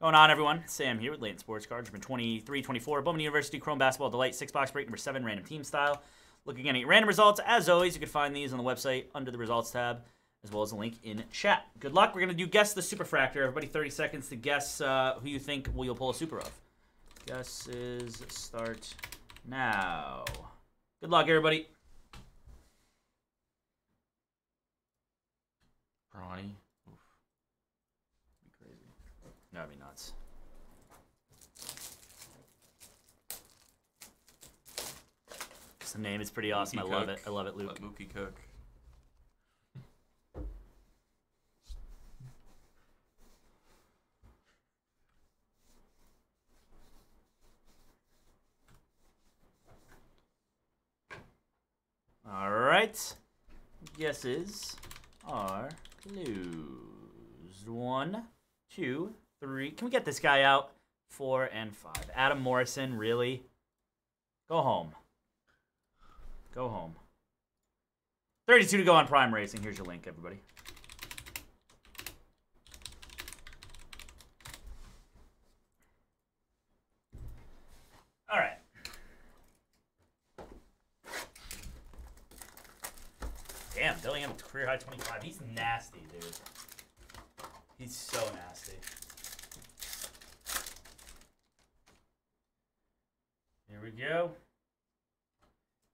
Going on, everyone? Sam here with Layton Sports Cards. Number 23 24. Bowman University Chrome Basketball Delight. Six box break number seven, random team style. Looking at random results. As always, you can find these on the website under the results tab, as well as a link in chat. Good luck. We're going to do Guess the Superfractor. Everybody, 30 seconds to guess uh, who you think will you'll pull a super of. Guesses start now. Good luck, everybody. Brawny. That'd be nuts. The name is pretty awesome. I Mookie love Cook. it. I love it, Luke. Let Mookie cook. All right. Guesses are closed. One, two, three. Can we get this guy out? Four and five. Adam Morrison, really? Go home. Go home. 32 to go on Prime Racing. Here's your link, everybody. All right. Damn, Dillingham career high 25. He's nasty, dude. He's so nasty. Here we go.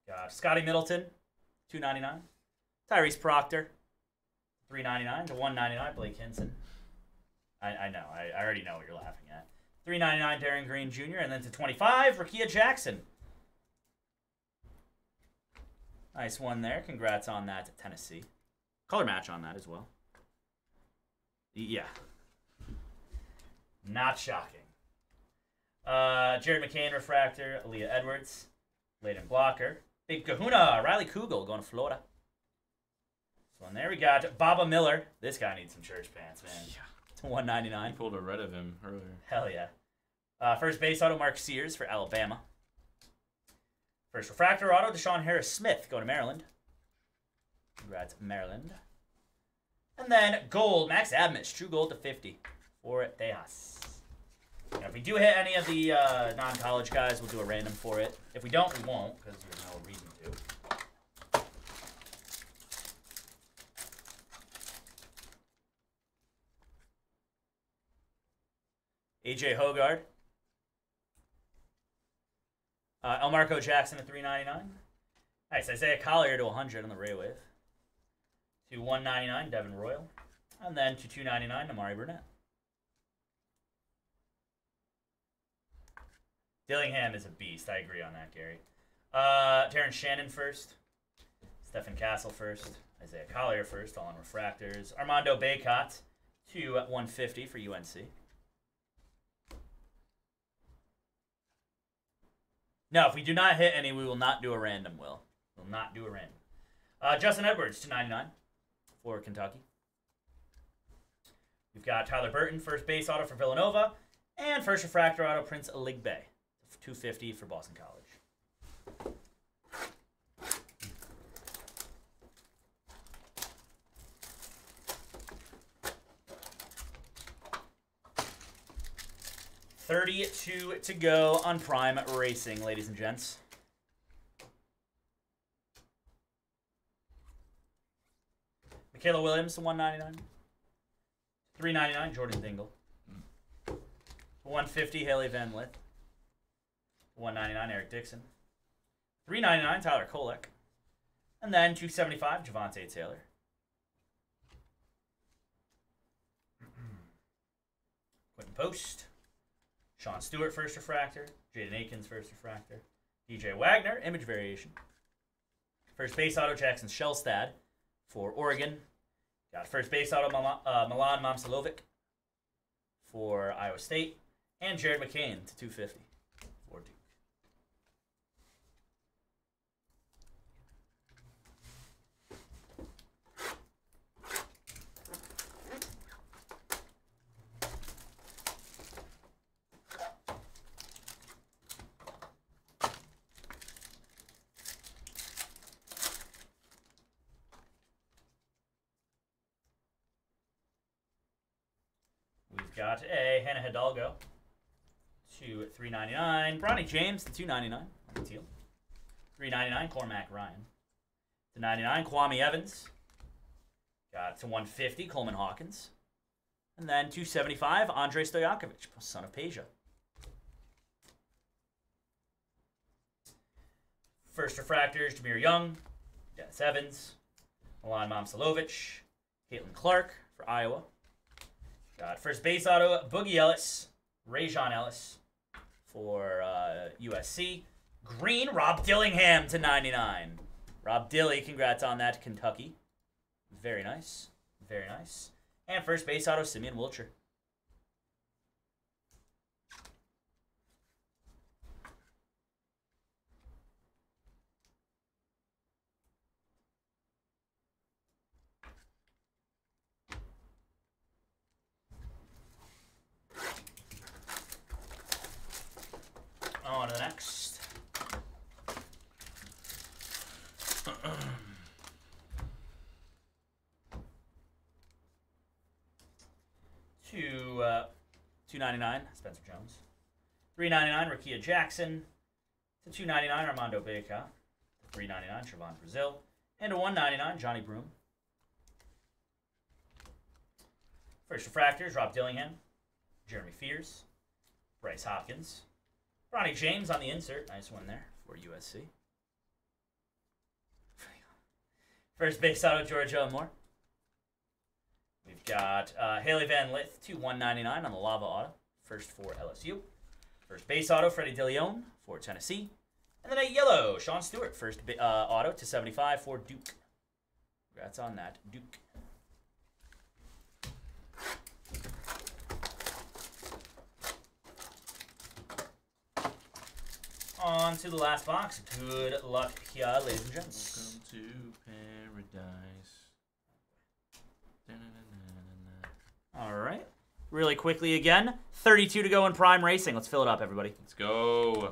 Got Scotty Middleton, 299. Tyrese Proctor, 399 to 199. Blake Hinson. I, I know. I, I already know what you're laughing at. 399 Darren Green Jr. And then to 25, Rickea Jackson. Nice one there. Congrats on that to Tennessee. Color match on that as well. Yeah. Not shocking. Uh, Jared McCain refractor, Aaliyah Edwards, Layden Blocker, Big Kahuna, Riley Kugel going to Florida. So and there we got Baba Miller. This guy needs some church pants, man. Yeah. To 199. I pulled a red of him earlier. Hell yeah. Uh, first base auto, Mark Sears for Alabama. First refractor auto, DeShawn Harris Smith going to Maryland. Congrats, Maryland. And then gold, Max Abmas, true gold to 50 for Tejas. Now, if we do hit any of the uh, non college guys, we'll do a random for it. If we don't, we won't, because there's no reason to. AJ Hoggard. Uh, Elmarko Jackson at 399. Nice. Isaiah Collier to 100 on the Ray Wave. To 199, Devin Royal. And then to 299, Amari Burnett. Dillingham is a beast. I agree on that, Gary. Uh, Terrence Shannon first. Stephen Castle first. Isaiah Collier first, all on refractors. Armando Bacot 2 at 150 for UNC. No, if we do not hit any, we will not do a random, Will. We'll not do a random. Uh, Justin Edwards to 99 for Kentucky. We've got Tyler Burton, first base auto for Villanova, and first refractor auto Prince Aligbe, 250 for Boston College. Thirty-two to go on Prime Racing, ladies and gents. Michaela Williams 199. 399 Jordan Dingle. Mm. 150 Hailey Van Lith. 199 Eric Dixon. 399 Tyler Kolek. And then 275 Javante Taylor. Quentin Post. Sean Stewart first refractor. Jaden Akins first refractor. DJ Wagner image variation. First base auto Jackson Shelstad for Oregon. Got first base auto uh, Milan Momcilovic for Iowa State. And Jared McCain to 250 for Duke. We've got a Hannah Hidalgo to 399. Bronny James to 299 on the teal. 399 Cormac Ryan. To 99 Kwame Evans. Got to 150 Coleman Hawkins. And then 275 Andre Stojakovic, son of Peja. First refractors, Jameer Young, Dennis Evans, Milan Momcilovic, Caitlin Clark for Iowa. Got first base auto, Boogie Ellis, Rayjon Ellis for uh, USC. Green, Rob Dillingham to 99. Rob Dilly, congrats on that, Kentucky. Very nice. Very nice. And first base auto, Simeon Wilcher. 299 Spencer Jones. 399 Rickea Jackson. To 299 Armando Bacot. 399 Trevon Brazile. And a 199 Johni Broome. First refractors, Rob Dillingham, Jeremy Fears, Bryce Hopkins, Bronny James on the insert. Nice one there for USC. First base auto, George Elmore. We've got uh, Hailey Van Lith to 199 on the Lava Auto. First for LSU. First base auto, Freddie Dilione for Tennessee. And then a yellow, Sean Stewart. First uh, auto to 75 for Duke. Congrats on that, Duke. On to the last box. Good luck here, ladies and gents. Welcome to paradise. All right. Really quickly again. 32 to go in Prime Racing. Let's fill it up, everybody. Let's go.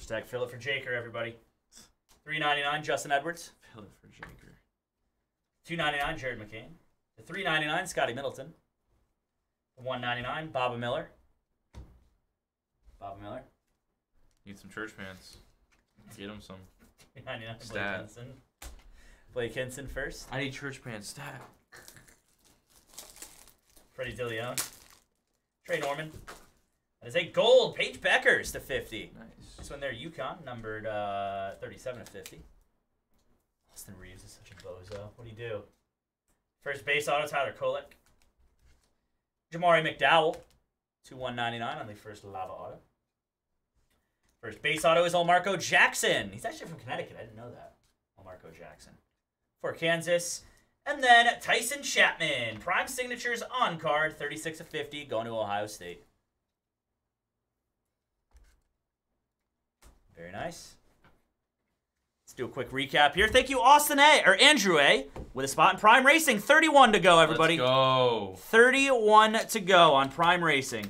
Hashtag fill it for Jaker, everybody. 399 Justin Edwards. Fill it for Jaker. 299 Jared McCain. The 399 Scotty Middleton. The 199 Baba Miller. Baba Miller. Need some church pants. Get him some. 399 Blake Stat. Hinson. Blake Hinson first. I need church pants. Stat. Freddie Dilione. Trey Norman. That is a gold. Paige Bueckers to 50. Nice. This one there, UConn, numbered uh, 37 to 50. Austin Reaves is such a bozo. What do you do? First base auto, Tyler Kolek. Jamari McDowell, to 199 on the first Lava auto. First base auto is Marco Jackson. He's actually from Connecticut. I didn't know that. Marco Jackson. For Kansas. And then Taison Chatman. Prime signatures on card, 36 of 50, going to Ohio State. Very nice. Let's do a quick recap here. Thank you, Austin A. or Andrew A. with a spot in Prime Racing. 31 to go, everybody. Let's go. 31 to go on Prime Racing.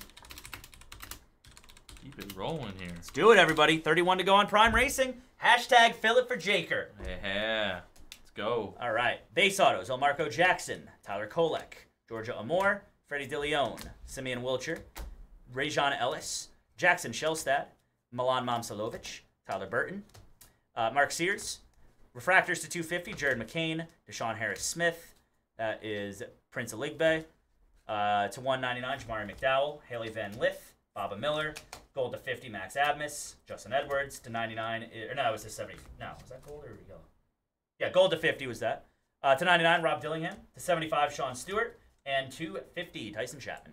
Keep it rolling here. Let's do it, everybody. 31 to go on Prime Racing. Hashtag fill it for Jaker. Yeah. Let's go. All right. Base autos. Elmarko Jackson, Tyler Kolek, Georgia Amore, Freddie Dilione, Simeon Wilcher, Rayjon Ellis, Jackson Shelstad, Milan Momcilovic, Tyler Burton, uh, Mark Sears, Refractors to 250, Jared McCain, DeShawn Harris Smith, that is Prince Aligbe, uh, to 199, Jamari McDowell, Hailey Van Lith, Baba Miller, gold to 50, Max Abmas, Justin Edwards to 99, or no, it was to 70. No, was that gold or yellow? Yeah, gold to 50 was that. Uh, to 99, Rob Dillingham. To 75, Sean Stewart. And to 50, Taison Chatman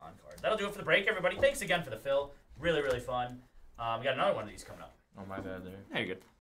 on card. That'll do it for the break, everybody. Thanks again for the fill. Really, really fun. Um, we got another one of these coming up. Oh, my bad there. There you good.